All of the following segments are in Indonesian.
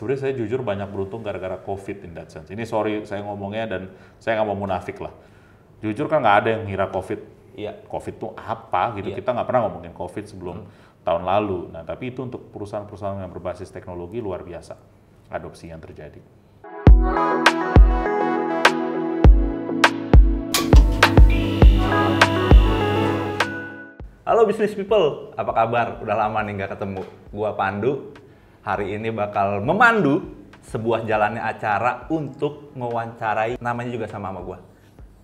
sebenarnya saya jujur banyak beruntung gara-gara COVID in that sense. Ini sorry saya ngomongnya dan saya nggak mau munafik lah. Jujur kan nggak ada yang ngira COVID. Iya. COVID itu apa gitu. Kita nggak pernah ngomongin COVID sebelum tahun lalu. Nah tapi itu untuk perusahaan-perusahaan yang berbasis teknologi luar biasa adopsi yang terjadi. Halo business people, apa kabar? Udah lama nih nggak ketemu. Gua Pandu. Hari ini bakal memandu sebuah jalannya acara untuk mewawancarai namanya juga sama sama gua.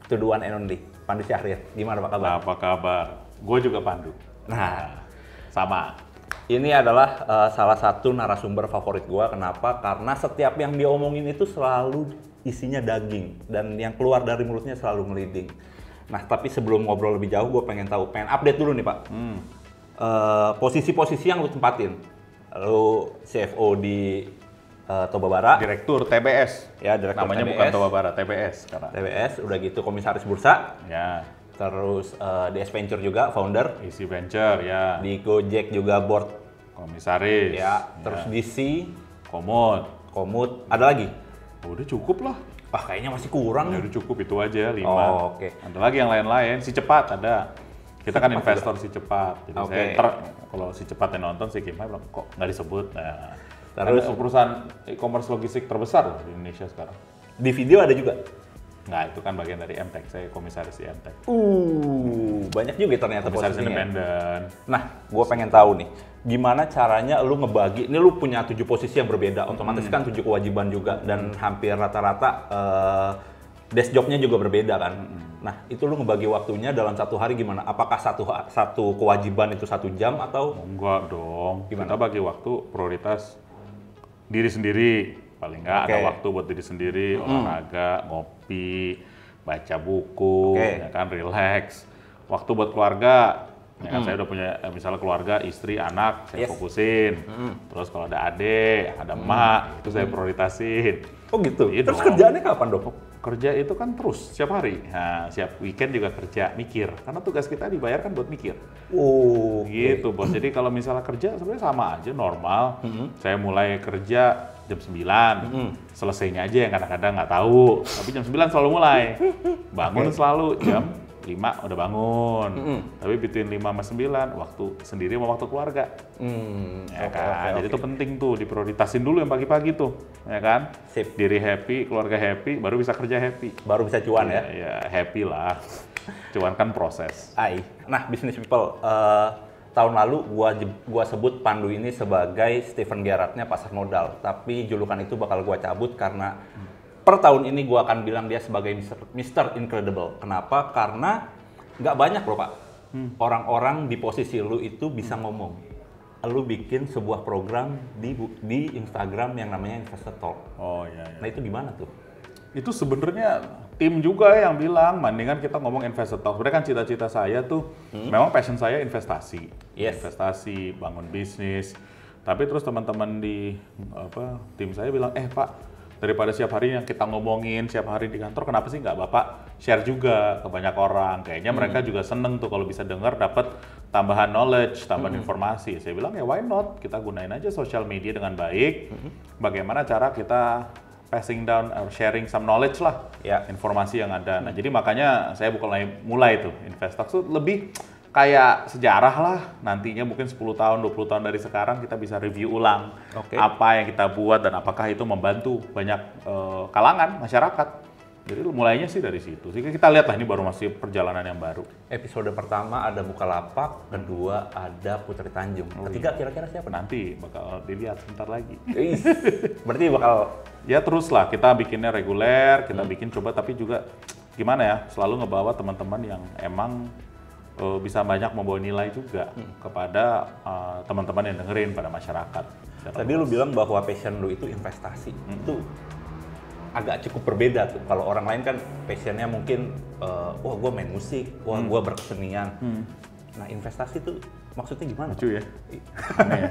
To the one and only, Pandu Syahrir. Gimana apa kabar? Apa kabar? Gue juga Pandu. Nah, Sama. ini adalah eh, salah satu narasumber favorit gua. Kenapa? Karena setiap yang dia omongin itu selalu isinya daging dan yang keluar dari mulutnya selalu ngeliding. Nah, tapi sebelum ngobrol lebih jauh, gue pengen tahu, pengen update dulu nih Pak. Hmm. Eh, posisi-posisi yang lu tempatin. Lu CFO di eh, Toba Bara, Direktur TBS. ya direktur Namanya TBS, bukan Toba Barat, TBS sekarang. TBS, udah gitu komisaris bursa, Ya, terus eh, di S Venture juga founder, isi venture ya, di Gojek juga board, komisaris. ya, terus di C, komod. Komut, ada lagi? Oh, udah cukup lah. Wah kayaknya masih kurang Ya udah cukup itu aja lima. Oh, oke. Ada lagi yang lain-lain. Si cepat ada. Kita kan investor si cepat. Jadi Oke. saya ter- kalau si cepat yang nonton si Kim Hai bilang kok nggak disebut. Nah, Terus- terus perusahaan e-commerce logistik terbesar loh di Indonesia sekarang. Di video ada juga. Nah itu kan bagian dari MTech. Saya komisaris di MTech. Uh, banyak juga ternyata Komisaris independen. Nah, gue pengen tahu nih, gimana caranya lu ngebagi? Ini lu punya tujuh posisi yang berbeda, otomatis kan tujuh kewajiban juga dan hampir rata-rata eh, desk jobnya juga berbeda kan. Nah, itu lu ngebagi waktunya dalam satu hari gimana? Apakah satu satu kewajiban itu satu jam atau Enggak dong. Gimana? Kita bagi waktu prioritas diri sendiri. Paling nggak ada Oke. Hmm. waktu buat diri sendiri, olahraga, ngopi, baca buku, Oke. ya kan, relax. Waktu buat keluarga, ya Hmm. kan saya udah punya eh, misalnya keluarga, istri, anak, saya Yes. Hmm. fokusin. Terus kalau ada adik, ada emak, itu saya prioritasin. Oh gitu. Iya Terus dong. kerjaannya kapan dok? Kerja itu kan terus, setiap hari. Nah, siap weekend juga kerja, mikir. Karena tugas kita dibayarkan buat mikir. Oh, Gitu bos. Jadi kalau misalnya kerja sebenarnya sama aja normal. Saya mulai kerja jam 9. Selesainya aja yang kadang-kadang nggak tahu. Tapi jam 9 selalu mulai. Bangun selalu jam 5 udah bangun. Tapi between 5 sama 9 waktu sendiri sama waktu keluarga. Hmm, Ya oke, kan? oke, Jadi oke. itu penting tuh diprioritasin dulu yang pagi-pagi tuh. Ya kan? Sip. Diri happy, keluarga happy, baru bisa kerja happy. baru bisa cuan ya. Ya, ya happy lah. Cuman kan proses. Ai. Nah, business people, eh, tahun lalu gua gua sebut Pandu ini sebagai Stephen Gerrardnya pasar modal, tapi julukan itu bakal gua cabut karena per tahun ini gua akan bilang dia sebagai Mr. Mr. Incredible. Kenapa? Karena nggak banyak loh pak orang-orang di posisi lu itu bisa ngomong. Lu bikin sebuah program di di Instagram yang namanya Investor Talk. Oh iya. iya. Nah itu gimana tuh? itu sebenarnya tim juga yang bilang mendingan kita ngomong investor talk. Sebenarnya kan cita-cita saya tuh memang passion saya investasi. Yes. Investasi, bangun bisnis. Tapi terus teman-teman di apa tim saya bilang, "Eh, Pak, daripada setiap hari yang kita ngomongin setiap hari di kantor, kenapa sih nggak Bapak share juga ke banyak orang? Kayaknya mereka juga seneng tuh kalau bisa dengar dapat tambahan knowledge, tambahan informasi." Saya bilang, "Ya why not? Kita gunain aja sosial media dengan baik. Bagaimana cara kita passing down or sharing some knowledge lah Ya. informasi yang ada. Nah, jadi makanya saya mulai mulai tuh Investors tuh lebih kayak sejarah lah nantinya mungkin 10 tahun 20 tahun dari sekarang kita bisa review ulang Oke. apa yang kita buat dan apakah itu membantu banyak eh, kalangan masyarakat. Jadi mulainya sih dari situ. Sehingga kita lihat lah ini baru masih perjalanan yang baru. Episode pertama ada Bukalapak, kedua ada Putri Tanjung. Ketiga kira-kira siapa? Nanti bakal dilihat sebentar lagi. Berarti bakal Ya terus lah kita bikinnya reguler, kita bikin coba tapi juga gimana ya selalu ngebawa teman-teman yang emang eh, bisa banyak membawa nilai juga kepada eh, teman-teman yang dengerin pada masyarakat. Tadi lu bilang bahwa passion lu itu investasi. Itu agak cukup berbeda tuh. Kalau orang lain kan passionnya mungkin, eh, wah gue main musik, wah gue berkesenian. Nah investasi tuh maksudnya gimana? Lucu ya. Aneh ya.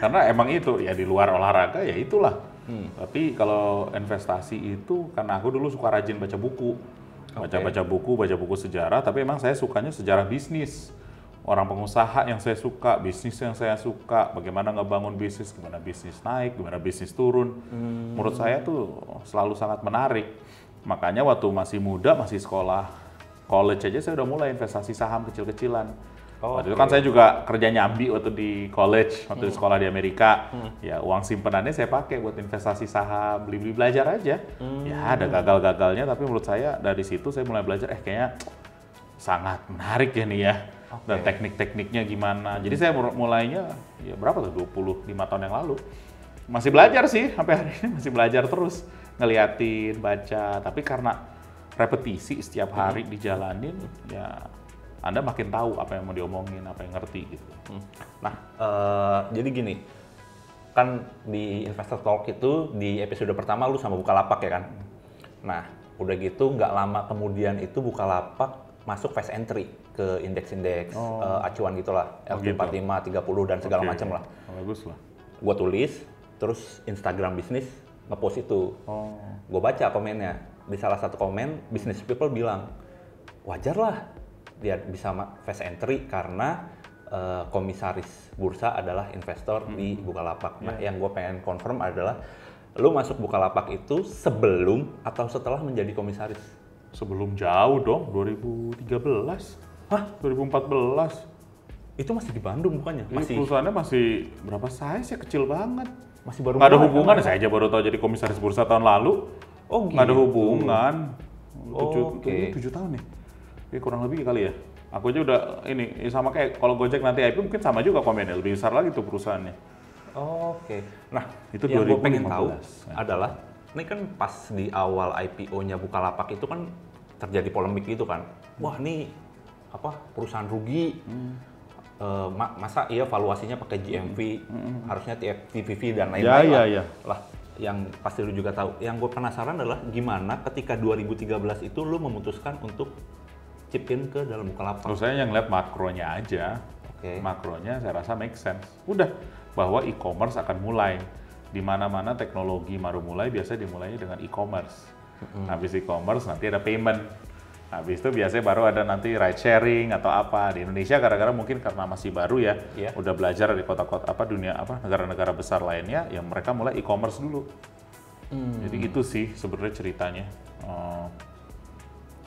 Karena emang itu ya di luar olahraga ya itulah. Tapi kalau investasi itu karena aku dulu suka rajin baca buku. Baca-baca buku, baca buku sejarah, tapi emang saya sukanya sejarah bisnis. orang pengusaha yang saya suka, bisnis yang saya suka, bagaimana ngebangun bisnis, gimana bisnis naik, gimana bisnis turun. Menurut saya tuh selalu sangat menarik. Makanya waktu masih muda, masih sekolah college aja saya udah mulai investasi saham kecil-kecilan. Oh, waktu itu kan saya juga kerja nyambi waktu di college, waktu di sekolah di Amerika. Ya uang simpenannya saya pakai buat investasi saham, beli-beli belajar aja. Ya ada gagal-gagalnya, tapi menurut saya dari situ saya mulai belajar, eh kayaknya sangat menarik ya nih ya. Dan Oke. teknik-tekniknya gimana. Jadi saya mul- mulainya ya berapa tuh 25 tahun yang lalu. Masih belajar sih sampai hari ini masih belajar terus ngeliatin, baca. Tapi karena repetisi setiap hari dijalanin ya Anda makin tahu apa yang mau diomongin, apa yang ngerti gitu. Hmm. Nah, eh, jadi gini, kan di Investor Talk itu di episode pertama lu sama Bukalapak ya kan? Nah, udah gitu nggak lama kemudian itu Bukalapak masuk fast entry ke indeks-indeks eh, acuan gitulah, Oh, gitu. LQ45, 30 dan segala Oke. macam lah. Oh, bagus lah. Gue tulis, terus Instagram bisnis ngepost itu. Oh, Gue baca komennya. Di salah satu komen, business people bilang, wajar lah dia bisa fast entry karena eh, komisaris bursa adalah investor di Bukalapak. Nah, yang gue pengen confirm adalah, lu masuk Bukalapak itu sebelum atau setelah menjadi komisaris? sebelum jauh dong, 2013. Hah? 2014. Itu masih di Bandung bukannya? Ini Masih perusahaannya masih berapa size ya kecil banget. masih baru Nggak ada hubungan, kan? saya aja baru tahu jadi komisaris bursa tahun lalu. Oh, Nggak ada gitu. hubungan. Tujuh, Oke. ini tujuh tahun nih. Ya kurang lebih kali ya. Aku aja udah ini ya sama kayak kalau Gojek nanti IPO mungkin sama juga komennya lebih besar lagi tuh perusahaannya. Oke. Nah, Itu yang gue pengen 2015, tahu ya. adalah ini kan pas di awal IPO-nya Bukalapak itu kan terjadi polemik gitu kan. Wah, ini apa perusahaan rugi. Hmm. Ma- masa iya valuasinya pakai GMV, harusnya TVV dan Hmm. Ya, lain-lain ya, lah. ya. Lah, yang pasti lu juga tahu. Yang gue penasaran adalah gimana ketika 2013 itu lu memutuskan untuk chip in ke dalam Bukalapak. Terus saya yang lihat makronya aja. Oke. Makronya saya rasa make sense. Udah bahwa e-commerce akan mulai di mana-mana teknologi baru mulai biasanya dimulainya dengan e-commerce. Habis e-commerce nanti ada payment. Habis itu biasanya baru ada nanti ride sharing atau apa. Di Indonesia gara-gara mungkin karena masih baru ya, Iya. udah belajar di kota-kota apa dunia apa negara-negara besar lainnya, yang mereka mulai e-commerce dulu. Jadi gitu sih sebenarnya ceritanya. Eh,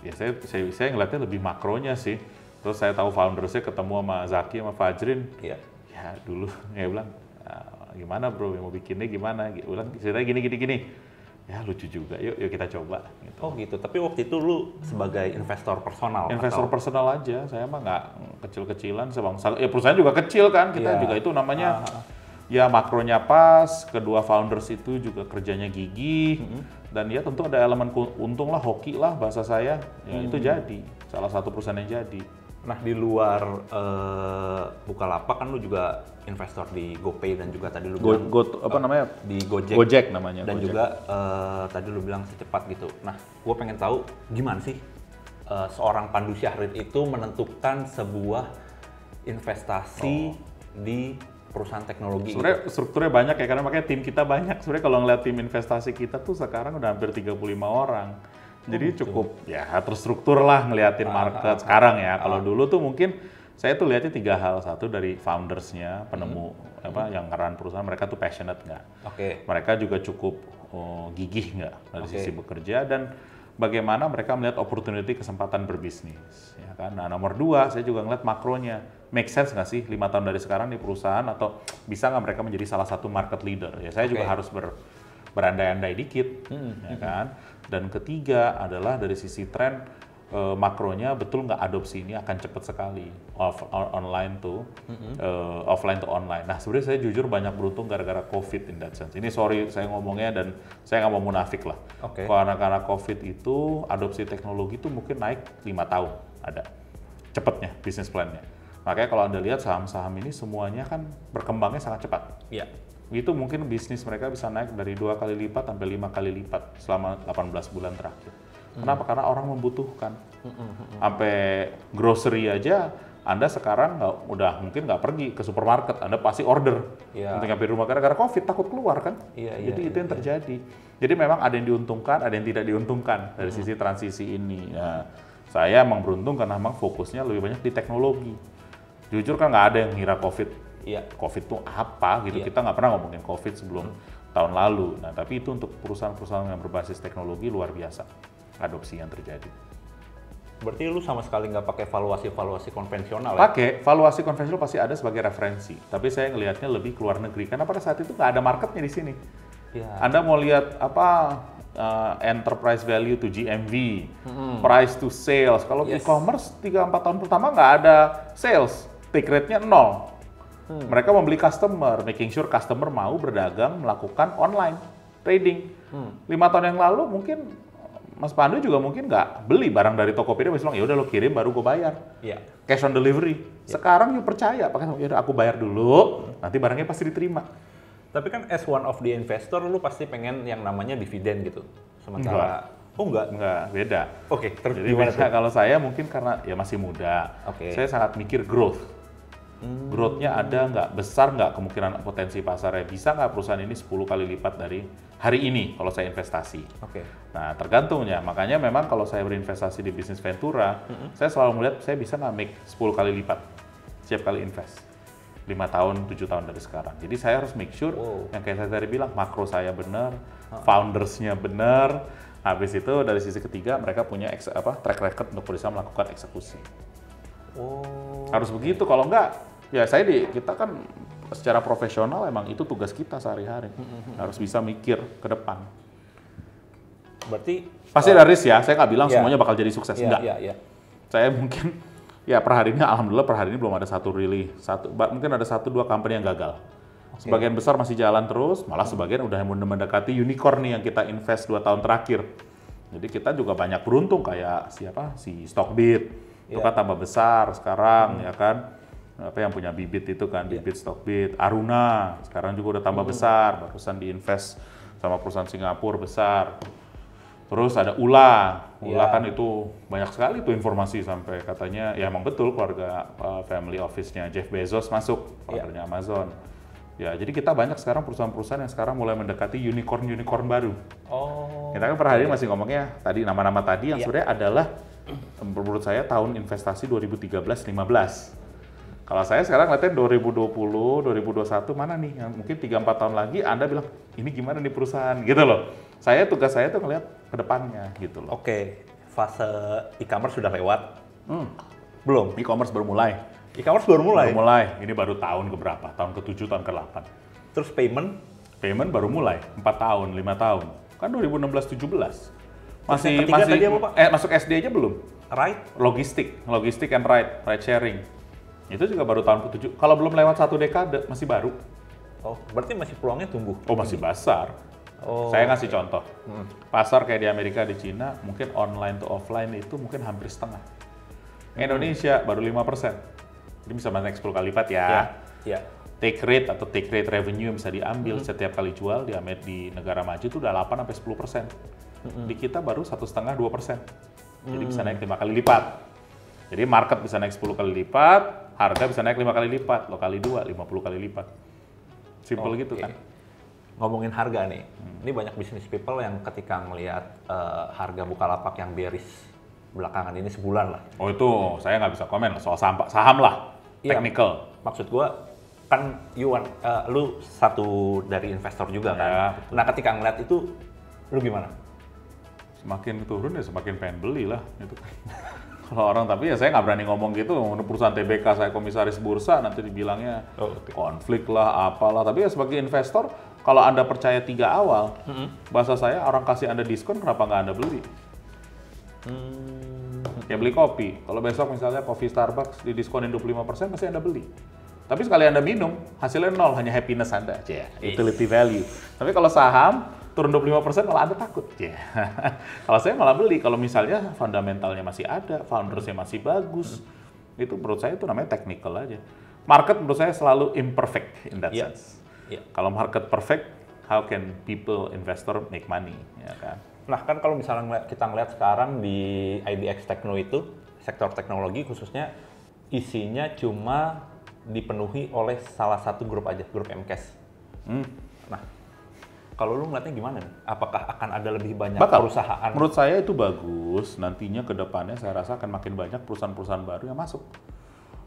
ya saya, saya saya ngeliatnya lebih makronya sih. Terus saya tahu foundersnya ketemu sama Zaki sama Fajrin. Iya. Ya dulu ya bilang "Ah, gimana bro mau bikinnya gimana? Bilang ceritanya gini gini gini. Ya lucu juga. Yuk yuk kita coba. Gitu. Oh gitu. Tapi waktu itu lu sebagai investor personal. Investor atau- personal aja, saya mah nggak kecil-kecilan, sebang ya perusahaan juga kecil kan, kita Iya. juga itu namanya ya makronya pas, kedua founders itu juga kerjanya gigih, dan ya tentu ada elemen untung lah, hoki lah bahasa saya, ya itu jadi salah satu perusahaan yang jadi. Nah di luar eh, Bukalapak kan lu juga investor di GoPay dan juga tadi lu Go, bilang go- apa namanya? di Gojek, Gojek namanya. dan Gojek. juga eh, tadi lu bilang secepat gitu. Nah gue pengen tahu gimana sih eh, seorang Pandu Syahrid itu menentukan sebuah investasi di perusahaan teknologi. gitu. Sebenarnya strukturnya banyak ya, karena makanya tim kita banyak. Sebenarnya kalau ngeliat tim investasi kita tuh sekarang udah hampir 35 orang. Jadi cukup ya terstruktur lah ngeliatin market sekarang ya. Kalau dulu tuh mungkin saya tuh lihatnya tiga hal. Satu dari foundersnya, penemu apa yang ngeran perusahaan, mereka tuh passionate nggak? Oke. Mereka juga cukup oh, gigih nggak dari Oke. sisi bekerja dan bagaimana mereka melihat opportunity kesempatan berbisnis, ya kan? Nah nomor dua saya juga ngeliat makronya, make sense nggak sih lima tahun dari sekarang di perusahaan atau bisa nggak mereka menjadi salah satu market leader? Ya saya juga Oke. harus ber, berandai-andai dikit, ya kan? Dan ketiga adalah dari sisi tren eh, makronya betul nggak adopsi ini akan cepat sekali off on- online tuh eh, offline to online. Nah sebenarnya saya jujur banyak beruntung gara-gara covid in that sense. Ini sorry saya ngomongnya dan saya nggak mau munafik lah. Oke. Karena karena covid itu adopsi teknologi itu mungkin naik lima tahun ada cepatnya bisnis plannya. Makanya kalau anda lihat saham-saham ini semuanya kan berkembangnya sangat cepat Iya. itu mungkin bisnis mereka bisa naik dari dua kali lipat sampai lima kali lipat selama 18 bulan terakhir. Kenapa? Karena orang membutuhkan. Sampai grocery aja, Anda sekarang nggak udah mungkin nggak pergi ke supermarket, Anda pasti order Iya. untuk nyampe rumah gara-gara COVID takut keluar kan. Iya, iya, Jadi itu iya, yang terjadi. Jadi memang ada yang diuntungkan, ada yang tidak diuntungkan dari sisi transisi ini. Nah, saya emang beruntung karena memang fokusnya lebih banyak di teknologi Jujur kan nggak ada yang ngira COVID. Iya. COVID itu apa gitu. Iya. Kita nggak pernah ngomongin COVID sebelum tahun lalu. Nah, tapi itu untuk perusahaan-perusahaan yang berbasis teknologi luar biasa adopsi yang terjadi. Berarti lu sama sekali nggak pakai valuasi-valuasi konvensional ya? Pakai valuasi konvensional pasti ada sebagai referensi, tapi saya ngelihatnya lebih ke luar negeri karena pada saat itu nggak ada marketnya di sini. Iya. Anda mau lihat apa uh, enterprise value to GMV, price to sales. Kalau Yes. e-commerce 3-4 tahun pertama nggak ada sales, take rate-nya nol. Mereka membeli customer, making sure customer mau berdagang melakukan online trading. Lima tahun yang lalu mungkin Mas Pandu juga mungkin nggak beli barang dari Tokopedia, bisa bilang ya udah lo kirim baru gue bayar Iya. cash on delivery. Sekarang yuk percaya, pakai ya udah aku bayar dulu, nanti barangnya pasti diterima. Tapi kan as one of the investor, lu pasti pengen yang namanya dividen gitu. Sementara, oh enggak? Enggak, beda. Oke, terus Jadi gimana kalau saya mungkin karena ya masih muda, Oke. saya sangat mikir growth. Growth-nya ada nggak? Besar nggak kemungkinan potensi pasarnya? Bisa nggak perusahaan ini 10 kali lipat dari hari ini kalau saya investasi? Oke. Nah, tergantungnya. Makanya memang kalau saya berinvestasi di bisnis Ventura, saya selalu melihat saya bisa nggak make 10 kali lipat setiap kali invest. 5 tahun, 7 tahun dari sekarang. Jadi saya harus make sure Wow. yang kayak saya tadi bilang, makro saya benar, foundersnya benar, habis itu dari sisi ketiga mereka punya apa, track record untuk bisa melakukan eksekusi. Oh. Harus begitu, kalau enggak, ya saya di, kita kan secara profesional emang itu tugas kita sehari-hari. Harus bisa mikir ke depan. Berarti Pasti ada risk ya, saya nggak bilang Iya. semuanya bakal jadi sukses, Iya, enggak. iya, iya. Saya mungkin ya per hari ini alhamdulillah per hari ini belum ada satu really satu mungkin ada satu dua company yang gagal. Sebagian besar masih jalan terus, malah sebagian udah mendekati unicorn nih yang kita invest dua tahun terakhir. Jadi kita juga banyak beruntung kayak siapa si Stockbit itu Iya. kan tambah besar sekarang ya kan apa yang punya bibit itu kan bibit Stockbit Aruna sekarang juga udah tambah besar barusan diinvest sama perusahaan Singapura besar Terus ada Ula, Ula Iya. kan itu banyak sekali tuh informasi sampai katanya ya emang betul keluarga uh, family office-nya Jeff Bezos masuk, Iya. foundernya Amazon. Ya jadi kita banyak sekarang perusahaan-perusahaan yang sekarang mulai mendekati unicorn-unicorn baru. Oh. Kita kan per hari ini masih ngomongnya tadi nama-nama tadi yang Iya. sebenarnya adalah menurut saya tahun investasi 2013-15. Kalau saya sekarang ngeliatnya 2020, 2021 mana nih yang mungkin 3-4 tahun lagi Anda bilang ini gimana nih perusahaan gitu loh. Saya tugas saya tuh ngeliat ke depannya gitu loh. Oke, fase e-commerce sudah lewat. Hmm, Belum. e-commerce baru mulai. E-commerce baru mulai. Baru mulai. Ini baru tahun ke berapa? Tahun ke-7, tahun ke-8. Terus payment Payment baru mulai 4 tahun, 5 tahun. Kan 2016-17. Masih masih tadi apa, Pak? eh masuk SD aja belum. right? logistik, logistik and ride, ride sharing. Itu juga baru tahun ke-7. Kalau belum lewat satu dekade, masih baru. Oh, berarti masih peluangnya tumbuh. Oh, masih besar. Oh. Saya ngasih contoh. Pasar kayak di Amerika, di Cina, mungkin online to offline itu mungkin hampir setengah. Indonesia baru 5%. Jadi bisa naik 10 kali lipat ya. Ya. Ya. Take rate atau take rate revenue yang bisa diambil setiap kali jual di Amer- di negara maju itu udah 8 sampai 10 persen. Di kita baru satu setengah dua persen. Jadi bisa naik lima kali lipat. Jadi market bisa naik 10 kali lipat, harga bisa naik lima kali lipat, lo kali dua, 50 kali lipat. Simple gitu Oke. kan. Ngomongin harga nih, ini banyak bisnis people yang ketika melihat eh, harga Bukalapak yang bearish belakangan ini sebulan lah. Oh itu saya nggak bisa komen soal saham, saham lah, Iya. technical. Maksud gua kan Yuan, eh, lu satu dari investor juga kan. Ya, nah ketika ngeliat itu, lu gimana? Semakin turun ya semakin pengen beli lah. Gitu. Kalau orang tapi ya saya nggak berani ngomong gitu. Perusahaan TBK saya komisaris bursa nanti dibilangnya Oh, oke. konflik lah, apalah. Tapi ya sebagai investor, kalau anda percaya tiga awal, bahasa saya orang kasih anda diskon, kenapa nggak anda beli? Hmm, Ya beli kopi. Kalau besok misalnya kopi Starbucks didiskonin 25%, pasti anda beli. Tapi sekali anda minum, hasilnya nol, hanya happiness anda. Yeah, utility value. Tapi kalau saham, turun 25% malah anda takut. Yeah. kalau saya malah beli, kalau misalnya fundamentalnya masih ada, foundersnya masih bagus, itu menurut saya itu namanya technical aja. Market menurut saya selalu imperfect in that Iya. sense. Iya. Kalau market perfect, how can people, investor make money? Ya kan? Nah kan kalau misalnya kita ngeliat sekarang di IDX Tekno itu, sektor teknologi khususnya isinya cuma dipenuhi oleh salah satu grup aja, grup MCAS. Hmm. Nah, kalau lu ngeliatnya gimana nih? Apakah akan ada lebih banyak Bakal. perusahaan? Menurut saya itu bagus. Nantinya ke depannya saya rasa akan makin banyak perusahaan-perusahaan baru yang masuk.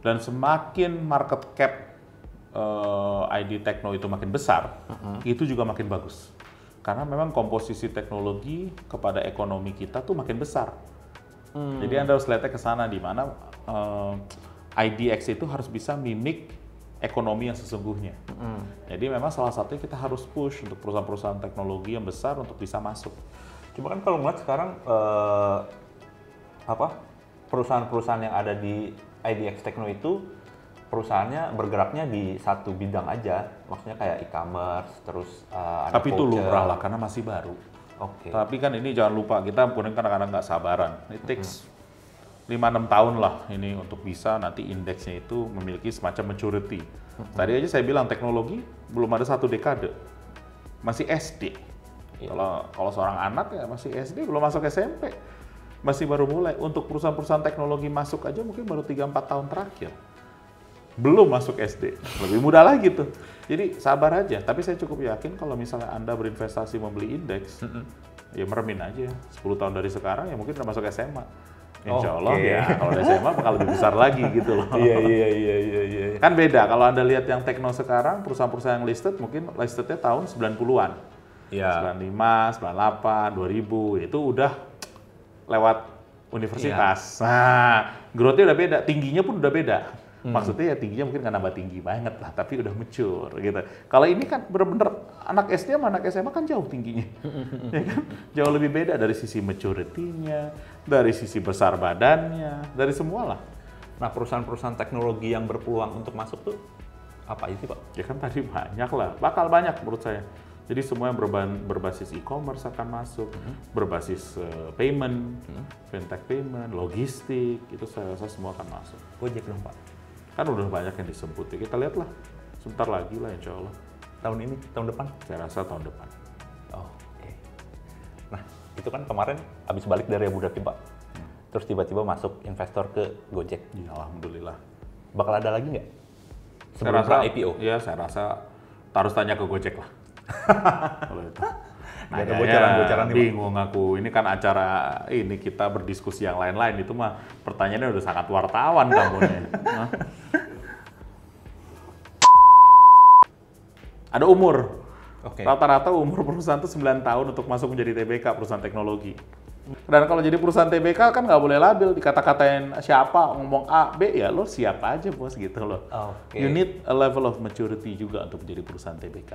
Dan semakin market cap eh, ID Tekno itu makin besar, itu juga makin bagus. Karena memang komposisi teknologi kepada ekonomi kita tuh makin besar. Jadi Anda harus lihatnya ke sana di mana eh, IDX itu harus bisa mimik ekonomi yang sesungguhnya. Jadi memang salah satunya kita harus push untuk perusahaan-perusahaan teknologi yang besar untuk bisa masuk. Cuma kan kalau ngeliat sekarang eh, apa perusahaan-perusahaan yang ada di IDX Techno itu perusahaannya bergeraknya di satu bidang aja, maksudnya kayak e-commerce, terus ada Tapi itu lumrah lah karena masih baru. Oke. Tapi kan ini jangan lupa kita kemudian kadang-kadang nggak sabaran. It takes 5-6 tahun lah ini untuk bisa nanti indeksnya itu memiliki semacam maturity. Tadi aja saya bilang teknologi belum ada satu dekade. Masih SD. Kalau kalau seorang anak ya masih SD, belum masuk SMP. Masih baru mulai. Untuk perusahaan-perusahaan teknologi masuk aja mungkin baru 3-4 tahun terakhir. Belum masuk SD. Lebih mudah lagi tuh. Jadi sabar aja. Tapi saya cukup yakin kalau misalnya Anda berinvestasi membeli indeks, ya meremin aja. 10 tahun dari sekarang ya mungkin udah masuk SMA. Insya Allah Oke. ya kalau udah SMA bakal lebih besar lagi gitu loh. Iya iya iya iya iya. Kan beda kalau Anda lihat yang tekno sekarang, perusahaan-perusahaan yang listed mungkin listednya tahun 90-an. Iya. 95, 98, 2000 itu udah lewat universitas. Nah, growth-nya udah beda, tingginya pun udah beda. Maksudnya ya tingginya mungkin nggak nambah tinggi banget lah, tapi udah mature gitu. Kalau ini kan bener-bener anak SD sama anak SMA kan jauh tingginya, ya kan? Jauh lebih beda dari sisi maturity-nya, dari sisi besar badannya, dari semua lah. Nah perusahaan-perusahaan teknologi yang berpeluang untuk masuk tuh apa sih pak? Ya kan tadi banyak lah, bakal banyak menurut saya. Jadi semua yang berban- berbasis e-commerce akan masuk, berbasis eh, payment, fintech payment, logistik, itu saya rasa semua akan masuk. Gojek dong pak. Kan udah banyak yang disebut ya, kita lihat lah. Sebentar lagi lah insya Allah. Tahun ini, tahun depan? Saya rasa tahun depan. Oh, oke. Nah, itu kan kemarin habis balik dari Abu Dhabi, Pak. Terus tiba-tiba masuk investor ke Gojek. Ya, Alhamdulillah. Bakal ada lagi nggak? Saya Sebelum rasa pra IPO. Ya saya rasa harus tanya ke Gojek lah. Kalau itu. Ada bocoran-bocoran bingung aku. Ini kan acara ini kita berdiskusi yang lain-lain itu mah pertanyaannya udah sangat wartawan kamu nih. Ada umur. Oke. Rata-rata umur perusahaan itu 9 tahun untuk masuk menjadi TBK, perusahaan teknologi. Dan kalau jadi perusahaan TBK kan nggak boleh labil, dikata-katain siapa, ngomong A, B, ya lo siapa aja bos gitu loh. Oke. You need a level of maturity juga untuk menjadi perusahaan TBK.